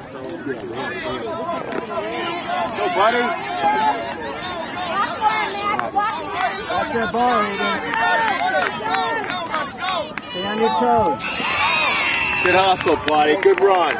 Go, buddy. Watch that ball, Aiden. Stay on your toes. Good hustle, buddy. Good run.